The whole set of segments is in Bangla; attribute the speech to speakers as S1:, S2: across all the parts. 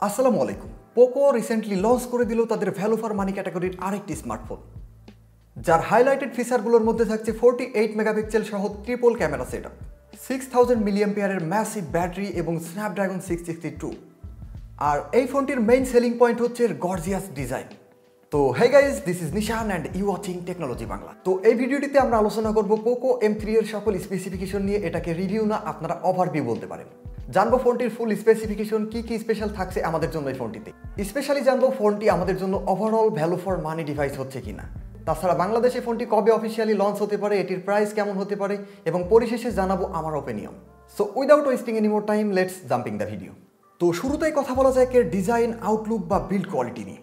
S1: আসসালামু আলাইকুম। পোকো রিসেন্টলি লঞ্চ করে দিল তাদের ভ্যালু ফর মানি ক্যাটাগরির আরেকটি স্মার্টফোন যার হাইলাইটেড ফিচারগুলোর মধ্যে থাকছে ফোরটি এইট মেগাপিক্সেল সহ triple camera set up six thousand million পেয়ারের ম্যাসিভ ব্যাটারি এবং স্ন্যাপড্রাগন সিক্স সিক্সটি টু আর এই ফোনটির মেইন সেলিং পয়েন্ট হচ্ছে এর গর্জিয়াস ডিজাইন তো hey guys this is Nishan and you watching technology Bangla তো এই ভিডিওটিতে আমরা আলোচনা করব পোকো এম থ্রি এর সকল স্পেসিফিকেশন নিয়ে, এটাকে রিভিউ না, আপনারা ওভারভিউ বলতে পারেন। জানব ফোনটির ফুল স্পেসিফিকেশন কি কি স্পেশাল থাকছে আমাদের জন্য এই ফোনটিতে। স্পেশালি জানব ফোনটি আমাদের জন্য overall value for money device হচ্ছে কিনা। তাছাড়া বাংলাদেশে ফোনটি কবে অফিসিয়ালি লঞ্চ হতে পারে, এটির প্রাইস কেমন হতে পারে, এবং পরিশেষে জানাব আমার opinion so without wasting any more time let's jumping the video তো শুরুতেই কথা বলা যায় এর ডিজাইন আউটলুক বা বিল্ড কোয়ালিটি নিয়ে।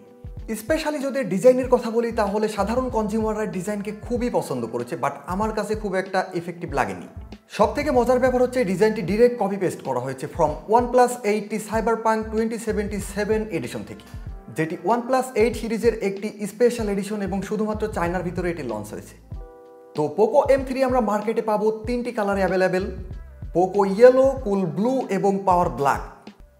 S1: স্পেশালি যদি ডিজাইনের কথা বলি, তাহলে সাধারণ কনজিউমাররা ডিজাইনকে খুবই পছন্দ করেছে বাট আমার কাছে খুব একটা ইফেক্টিভ লাগেনি। সব থেকে মজার ব্যাপার হচ্ছে ডিজাইনটি ডিরেক্ট কপি পেস্ট করা হয়েছে from one plus eighty cyber punk twenty seventy seven edition থেকে, যেটি ওয়ান প্লাস এইট সিরিজের একটি স্পেশাল এডিশন এবং শুধুমাত্র চায়নার ভিতরে এটি লঞ্চ হয়েছে। তো পোকো এম থ্রি আমরা মার্কেটে পাবো তিনটি কালারে available Poco yellow cool blue এবং পাওয়ার ব্ল্যাক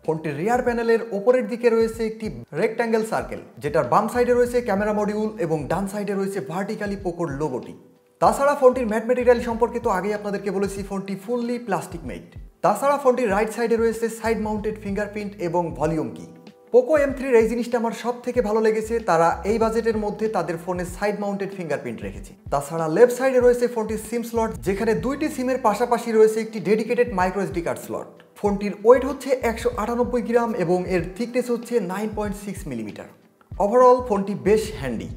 S1: ফোনটির রিয়ার প্যানেলের ওপরের দিকে রয়েছে একটি রেক্ট্যাঙ্গেল সার্কেল যেটার বাম সাইডে রয়েছে ক্যামেরা মডিউল এবং ডান সাইডে রয়েছে ভার্টিক্যালি পোকোর লোগোটি তাছাড়া ফোনটির ম্যাট মেটেরিয়াল সম্পর্কে তো আগেই আপনাদেরকে বলেছি, ফোনটি ফুললি প্লাস্টিক মেড তাছাড়া ফোনটির রাইট সাইডে রয়েছে সাইড মাউন্টেড ফিঙ্গারপ্রিন্ট এবং ভলিউম কি পোকো এম থ্রির এই জিনিসটা আমার সব থেকে ভালো লেগেছে, তারা এই বাজেটের মধ্যে তাদের ফোনে সাইড মাউন্টেড ফিঙ্গারপ্রিন্ট রেখেছে। তাছাড়া লেফট সাইডে রয়েছে ফোনটির সিম স্লট যেখানে দুইটি সিমের পাশাপাশি রয়েছে একটি dedicated micro SD card slot ফোনটির ওয়েট হচ্ছে একশো আটানব্বই গ্রাম এবং এর থিকনেস হচ্ছে nine point six millimeter overall ফোনটি বেশ হ্যান্ডি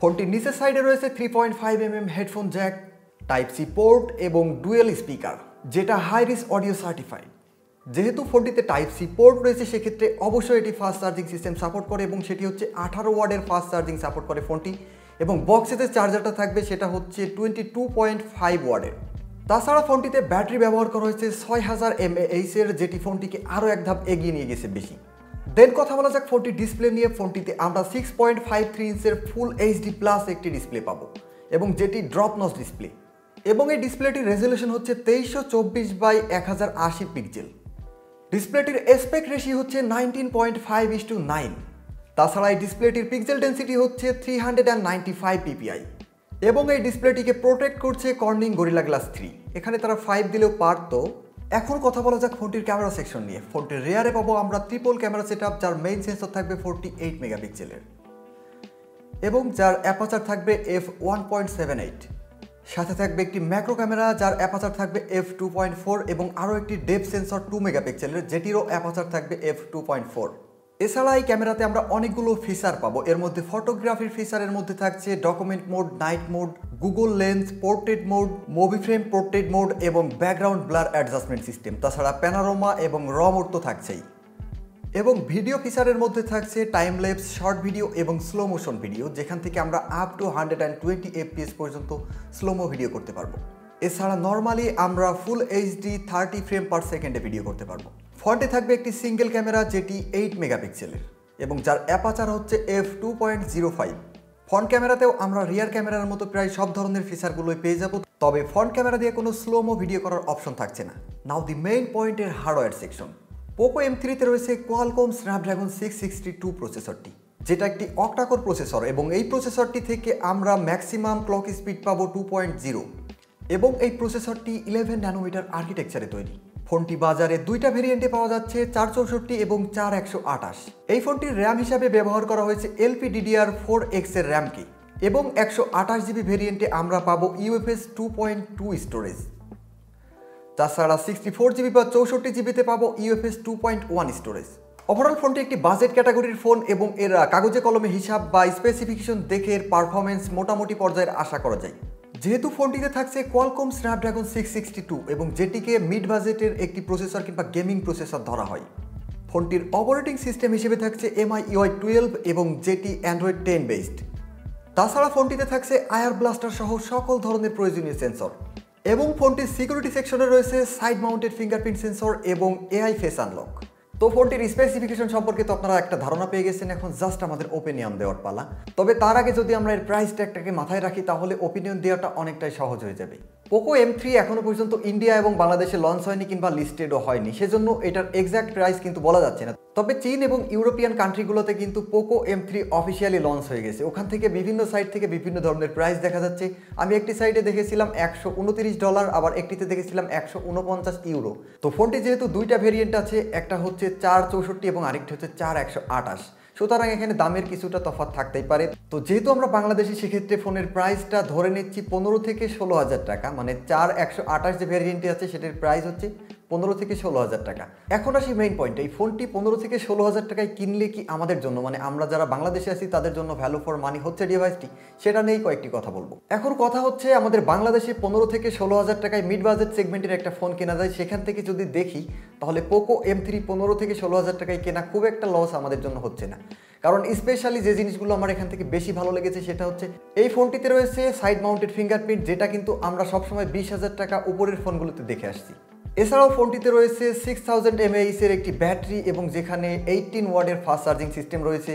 S1: ফোনটির নিচের সাইডে রয়েছে three point five M M headphone jack type C port এবং ডুয়েল স্পিকার যেটা হাই রিস অডিও সার্টিফাইড যেহেতু ফোনটিতে টাইপ সি পোর্ট রয়েছে, সেক্ষেত্রে অবশ্যই এটি ফাস্ট চার্জিং সিস্টেম সাপোর্ট করে এবং সেটি হচ্ছে আঠারো ওয়ার্ডের ফাস্ট চার্জিং সাপোর্ট করে ফোনটি। এবং বক্সেতে চার্জারটা থাকবে, সেটা হচ্ছে টোয়েন্টি টু পয়েন্ট ফাইভ ওয়ার্ডের। তাছাড়া ফোনটিতে ব্যাটারি ব্যবহার করা হয়েছে ছয় হাজার এমএএইচের যেটি ফোনটিকে আরও এক ধাপ এগিয়ে নিয়ে গেছে বেশি। দেন কথা বলা যাক ফোনটি ডিসপ্লে নিয়ে। ফোনটিতে আমরা সিক্স পয়েন্ট ফাইভ থ্রি ইঞ্চের ফুল এইচডি প্লাস একটি ডিসপ্লে পাবো এবং যেটি ড্রপ নস ডিসপ্লে এবং এই ডিসপ্লেটির রেজলিউশন হচ্ছে তেইশশো চব্বিশ বাই এক হাজার আশি পিক্সেল ডিসপ্লেটির এসপেক্ট রেশি হচ্ছে nineteen point five is to nine তাছাড়া এই ডিসপ্লেটির পিক্সেল ডেন্সিটি হচ্ছে three hundred and ninety five PPI এবং এই ডিসপ্লেটিকে প্রোটেক্ট করছে কর্নিং গরিলা গ্লাস থ্রি এখানে তারা ফাইভ দিলেও পারতো। এখন কথা বলা যাক ফোনটির ক্যামেরা সেকশন নিয়ে। ফোনটির রেয়ারে পাবো আমরা ট্রিপল ক্যামেরা সেট যার মেইন সেন্সর থাকবে ফোরটি এইট মেগাপিক্সেলের এবং যার অ্যাপাচার থাকবে F one point seven eight সাথে থাকবে একটি ম্যাক্রো ক্যামেরা যার অ্যাপাচার থাকবে এফ টু পয়েন্ট ফোর এবং আরও একটি ডেপ সেন্সর টু মেগাপিক্সেলের যেটিরও অ্যাপাচার থাকবে এফ টু পয়েন্ট ফোর এছাড়া এই ক্যামেরাতে আমরা অনেকগুলো ফিচার পাবো। এর মধ্যে ফটোগ্রাফির ফিচারের মধ্যে থাকছে document mode night mode Google lens portrait mode movie frame portrait mode এবং ব্যাকগ্রাউন্ড ব্লার অ্যাডজাস্টমেন্ট সিস্টেম তাছাড়া প্যানারোমা এবং র মোড তো থাকছেই। এবং ভিডিও ফিচারের মধ্যে থাকছে টাইম লেপস শর্ট ভিডিও এবং স্লো মোশন ভিডিও যেখান থেকে আমরা up to hundred and twenty FPS পর্যন্ত স্লোমো ভিডিও করতে পারব। এছাড়া নর্মালি আমরা full HD thirty frame per সেকেন্ডে ভিডিও করতে পারব। ফ্রন্টে থাকবে একটি সিঙ্গেল ক্যামেরা যেটি এইট মেগাপিক্সেলের এবং যার অ্যাপাচার হচ্ছে F two point zero five front ক্যামেরাতেও আমরা রিয়ার ক্যামেরার মতো প্রায় সব ধরনের ফিচারগুলোই পেয়ে যাব, তবে ফ্রন্ট ক্যামেরা দিয়ে কোনো স্লোমো ভিডিও করার অপশন থাকছে না। নাও দি মেইন পয়েন্টের হার্ডওয়্যার সেকশন পোকো এম থ্রিতে রয়েছে Qualcomm Snapdragon six sixty two প্রসেসরটি যেটা একটি অক্টাকোর প্রসেসর এবং এই প্রসেসরটি থেকে আমরা ম্যাক্সিমাম ক্লক স্পিড পাবো টু পয়েন্ট জিরো এবং এই প্রসেসরটি ইলেভেন ন্যানোমিটার আর্কিটেকচারে তৈরি। ফোনটি বাজারে দুইটা ভেরিয়েন্টে পাওয়া যাচ্ছে, চার চৌষট্টি এবং চার একশো আঠাশ। এই ফোনটির র্যাম হিসাবে ব্যবহার করা হয়েছে এলপি ডিডিআর ফোর এক্সের র্যামকে। এবং একশো আঠাশ জিবি ভেরিয়েন্টে আমরা পাবো UFS two point two storage. তাছাড়া সিক্সটি ফোর জিবি বা চৌষট্টি জিবিতে পাবো UFS two point one storage. Overall ফোনটি একটি বাজেট ক্যাটাগরির ফোন এবং এর কাগজে কলমে হিসাব বা স্পেসিফিকেশন দেখে এর পারফরমেন্স মোটামুটি পর্যায়ের আশা করা যায়। যেহেতু ফোনটিতে থাকছে Qualcomm Snapdragon six sixty two এবং যেটিকে মিড বাজেটের একটি প্রসেসর কিংবা গেমিং প্রসেসর ধরা হয়। ফোনটির অপারেটিং সিস্টেম হিসেবে থাকছে এমআই ইউআই টুয়েলভ এবং যেটি অ্যান্ড্রয়েড টেন বেসড তাছাড়া ফোনটিতে থাকছে আয়ার ব্লাস্টার সহ সকল ধরনের প্রয়োজনীয় সেন্সর এবং ফোনটির সিকিউরিটি সেকশনে রয়েছে সাইড মাউন্টেড ফিঙ্গারপ্রিন্ট সেন্সর এবং এআই ফেস আনলক তো ফোনটির স্পেসিফিকেশন সম্পর্কে তো আপনারা একটা ধারণা পেয়ে গেছেন, এখন জাস্ট আমাদের ওপিনিয়ন দেওয়ার পালা। তবে তার আগে যদি আমরা এর প্রাইস ট্যাগটাকে মাথায় রাখি, তাহলে ওপিনিয়ন দেওয়াটা অনেকটাই সহজ হয়ে যাবে। পোকো এম থ্রি এখনও পর্যন্ত ইন্ডিয়া এবং বাংলাদেশে লঞ্চ হয়নি কিংবা লিস্টেডও হয়নি। সেজন্য এটার এক্স্যাক্ট প্রাইস কিন্তু বলা যাচ্ছে না। তবে চীন এবং ইউরোপিয়ান কান্ট্রিগুলোতে কিন্তু Poco M three officially launch হয়ে গেছে। ওখান থেকে বিভিন্ন সাইট থেকে বিভিন্ন ধরনের প্রাইস দেখা যাচ্ছে। আমি একটি সাইটে দেখেছিলাম একশো উনত্রিশ ডলার আবার একটিতে দেখেছিলাম একশো উনপঞ্চাশ ইউরো তো ফোনটি যেহেতু দুইটা ভেরিয়েন্ট আছে, একটা হচ্ছে চার চৌষট্টি এবং আরেকটি হচ্ছে চার একশো আঠাশ। সুতরাং এখানে দামের কিছুটা তফাৎ থাকতেই পারে। তো যেহেতু আমরা বাংলাদেশে, সেক্ষেত্রে ফোনের প্রাইসটা ধরে নিচ্ছি পনেরো থেকে ষোলো হাজার টাকা মানে চার একশো আঠাশ যে ভ্যারিয়েন্টটি আছে, সেটির প্রাইস হচ্ছে পনেরো থেকে ষোলো হাজার টাকা। এখন আসি মেইন পয়েন্ট এই ফোনটি পনেরো থেকে ষোলো হাজার টাকায় কিনলে কি আমাদের জন্য? মানে আমরা যারা বাংলাদেশে আছি, তাদের জন্য ভ্যালু ফর মানি হচ্ছে ডিভাইসটি সেটা নিয়েই কয়েকটি কথা বলব। এখন কথা হচ্ছে, আমাদের বাংলাদেশে পনেরো থেকে ষোলো হাজার টাকায় মিড বাজেট সেগমেন্টের একটা ফোন কেনা যায়। সেখান থেকে যদি দেখি, তাহলে পোকো এম থ্রি পনেরো থেকে ষোলো হাজার টাকায় কেনা খুব একটা লস আমাদের জন্য হচ্ছে না। কারণ স্পেশালি যে জিনিসগুলো আমার এখান থেকে বেশি ভালো লেগেছে, সেটা হচ্ছে এই ফোনটিতে রয়েছে সাইড মাউন্টেড ফিঙ্গারপ্রিন্ট যেটা কিন্তু আমরা সবসময় বিশ হাজার টাকা উপরের ফোনগুলোতে দেখে আসছি। এছাড়াও ফোনটিতে রয়েছে সিক্স থাউজেন্ড এমএইসের একটি ব্যাটারি এবং যেখানে এইটিন ওয়ার্ডের ফাস্ট চার্জিং সিস্টেম রয়েছে।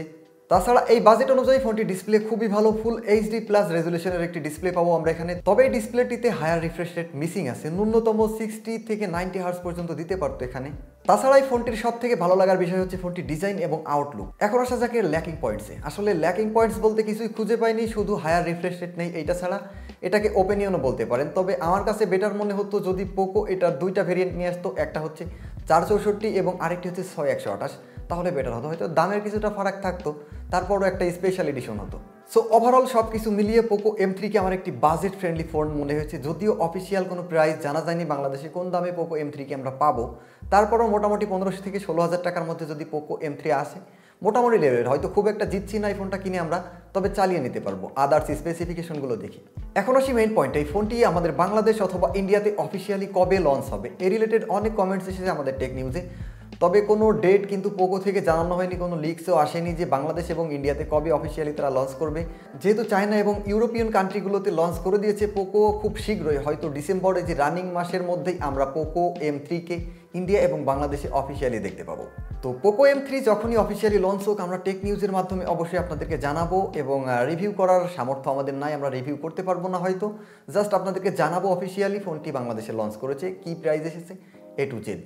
S1: তাছাড়া এই বাজেট অনুযায়ী ফোনটি ডিসপ্লে খুবই ভালো ফুল এইচডি প্লাস রেজুলেশনের একটি ডিসপ্লে পাবো আমরা এখানে। তবে এই ডিসপ্লেটিতে হায়ার রিফ্রেশ রেট মিসিং আছে, ন্যূনতম সিক্সটি থেকে নাইনটি হার্স পর্যন্ত দিতে পারতো এখানে। তাছাড়া এই ফোনটির সব থেকে ভালো লাগার বিষয় হচ্ছে ফোনটি ডিজাইন এবং আউটলুক এখন আসা যাকে ল্যাকিং পয়েন্টসে আসলে ল্যাকিং পয়েন্টস বলতে কিছুই খুঁজে পাইনি, শুধু হায়ার রিফ্রেশ রেট নেই এইটা ছাড়া। এটাকে ওপেনিয়নও বলতে পারেন। তবে আমার কাছে বেটার মনে হতো যদি পোকো এটার দুইটা ভেরিয়েন্ট নিয়ে আসতো, একটা হচ্ছে চার চৌষট্টি এবং আরেকটি হচ্ছে ছয় একশো আঠাশ। তাহলে বেটার হতো। হয়তো দামের কিছুটা ফারাক থাকতো, তারপরও একটা স্পেশাল এডিশন হতো। সো ওভারঅল সব কিছু মিলিয়ে পোকো এম থ্রিকে আমার একটি বাজেট ফ্রেন্ডলি ফোন মনে হয়েছে। যদিও অফিসিয়াল কোনো প্রাইস জানা যায়নি বাংলাদেশে কোন দামে পোকো এম থ্রিকে আমরা পাবো। তারপরও মোটামুটি পনেরোশো থেকে ষোলো হাজার টাকার মধ্যে যদি পোকো এম থ্রি আসে, মোটামুটি লেভেলের। হয়তো খুব একটা জিতছি না এই ফোনটা কিনে আমরা, তবে চালিয়ে নিতে পারব। আদার্স স্পেসিফিকেশনগুলো দেখি। এখন আসি মেইন পয়েন্ট এই ফোনটি আমাদের বাংলাদেশ অথবা ইন্ডিয়াতে অফিসিয়ালি কবে লঞ্চ হবে? এ রিলেটেড অনেক কমেন্টস এসেছে আমাদের টেক নিউজে তবে কোনো ডেট কিন্তু পোকো থেকে জানানো হয়নি, কোনো লিক্সও আসেনি যে বাংলাদেশ এবং ইন্ডিয়াতে কবে অফিসিয়ালি তারা লঞ্চ করবে। যেহেতু চায়না এবং ইউরোপিয়ান কান্ট্রিগুলোতে লঞ্চ করে দিয়েছে পোকো খুব শীঘ্রই, হয়তো ডিসেম্বরে যে রানিং মাসের মধ্যেই আমরা পোকো এম থ্রিকে ইন্ডিয়া এবং বাংলাদেশে অফিসিয়ালি দেখতে পাবো। তো পোকো এম থ্রি যখনই অফিসিয়ালি লঞ্চ হোক, আমরা টেক নিউজের মাধ্যমে অবশ্যই আপনাদেরকে জানাব এবং রিভিউ করার সামর্থ্য আমাদের নাই, আমরা রিভিউ করতে পারব না হয়তো। জাস্ট আপনাদেরকে জানাব অফিসিয়ালি ফোনটি বাংলাদেশে লঞ্চ করেছে, কি প্রাইস এসেছে এ টু জেড